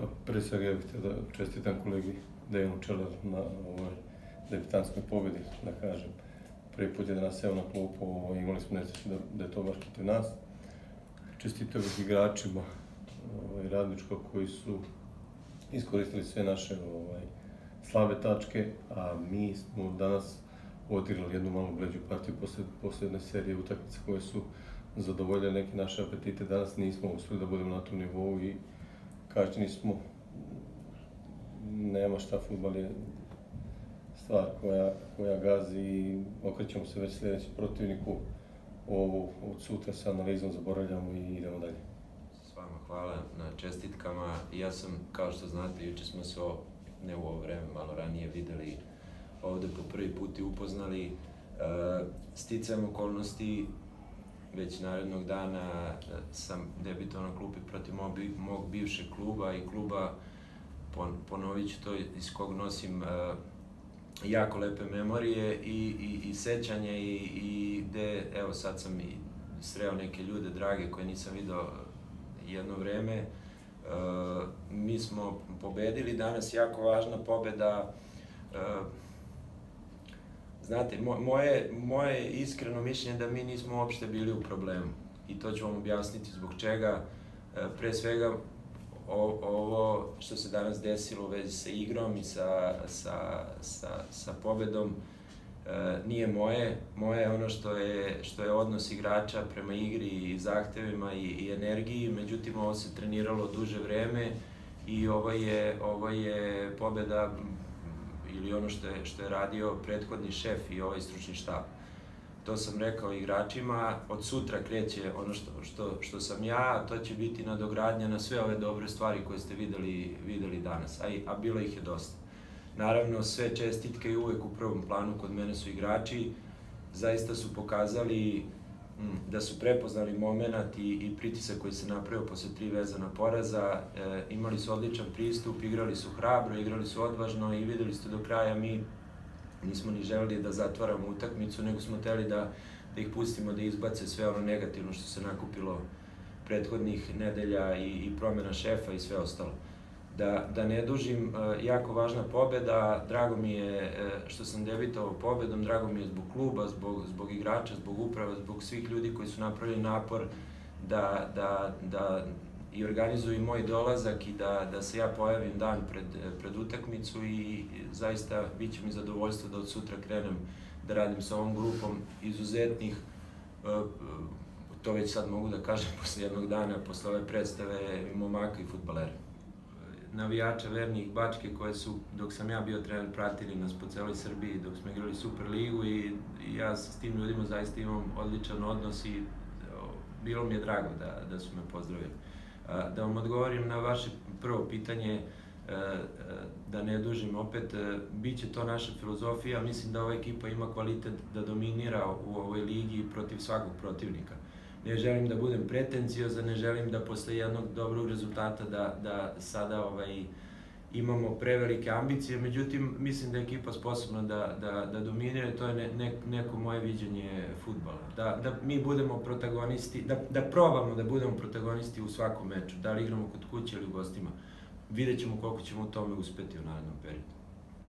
Pa pre svega ja bih htio da čestitam kolegi Dejanu Čelar na ovoj debitanskoj pobedi, da kažem. Prvi put je da nas evo na klupu, ovaj, imali smo nesreće da, da je to baš protiv nas. Čestitao bih igračima ovaj, radničko koji su iskoristili sve naše ovaj, slabe tačke, a mi smo danas odigrali jednu malu bleđu partiju posle, posle serije utakmice koje su zadovoljile neke naše apetite. Danas nismo uspeli da budemo na tom nivou i kažnjeni smo. Nema šta, futbal je stvar koja, koja gazi i okrećemo se već sledećem protivniku. Ovo od sutra sa analizom zaboravljamo i idemo dalje. S vama hvala na čestitkama. Ja sam, kao što znate, juče smo se o, ne u ovo vreme, malo ranije videli ovde po prvi put i upoznali. E, sticajem okolnosti, već narednog dana e, sam debitovao na klupi protiv mog, mog bivšeg kluba i kluba, ponovit ću to, iz kog nosim e, jako lepe memorije i, i, i sećanje i, i gde, evo sad sam i sreo neke ljude drage koje nisam video jedno vreme. E, mi smo pobedili danas, jako važna pobeda. E, znate, moje, moje iskreno mišljenje da mi nismo uopšte bili u problemu. I to ću vam objasniti zbog čega. E, pre svega, ovo što se danas desilo u vezi sa igrom i sa, sa, sa, sa pobedom e, nije moje. Moje je ono što je, što je odnos igrača prema igri i zahtevima i, i energiji, međutim ovo se treniralo duže vreme i ovo je, ovo je pobeda ili ono što je, što je radio prethodni šef i ovaj stručni štab to sam rekao igračima, od sutra kreće ono što, što, što sam ja, to će biti nadogradnja na sve ove dobre stvari koje ste videli, videli danas, a, a bilo ih je dosta. Naravno, sve čestitke i uvek u prvom planu kod mene su igrači, zaista su pokazali mm, da su prepoznali moment i, i pritisak koji se napravio posle tri vezana poraza, e, imali su odličan pristup, igrali su hrabro, igrali su odvažno i videli ste do kraja mi nismo ni želeli da zatvaramo utakmicu, nego smo teli da, da ih pustimo da izbace sve ono negativno što se nakupilo prethodnih nedelja i, i promjena šefa i sve ostalo. Da, da ne dužim, e, jako važna pobeda, drago mi je e, što sam debitovao pobedom, drago mi je zbog kluba, zbog, zbog igrača, zbog uprava, zbog svih ljudi koji su napravili napor da, da, da i organizuju moj dolazak i da, da se ja pojavim dan pred, pred utakmicu i zaista bit će mi zadovoljstvo da od sutra krenem da radim sa ovom grupom izuzetnih, e, to već sad mogu da kažem posle jednog dana, posle ove predstave i momaka i futbalera. Navijača vernih Bačke koje su, dok sam ja bio trener, pratili nas po celoj Srbiji, dok smo igrali Super ligu i, i ja s tim ljudima zaista imam odličan odnos i bilo mi je drago da, da su me pozdravili. Da vam odgovorim na vaše prvo pitanje, e, e, da ne dužim opet, e, bit će to naša filozofija, mislim da ova ekipa ima kvalitet da dominira u ovoj ligi protiv svakog protivnika. Ne želim da budem pretenciozan, ne želim da posle jednog dobrog rezultata da, da sada ovaj, imamo prevelike ambicije, međutim mislim da je ekipa sposobna da, da, da dominira, to je ne, ne, neko moje viđenje futbala. Da, da mi budemo protagonisti, da, da probamo da budemo protagonisti u svakom meču, da li igramo kod kuće ili u gostima. Vidjet ćemo koliko ćemo u tome uspeti u narednom periodu.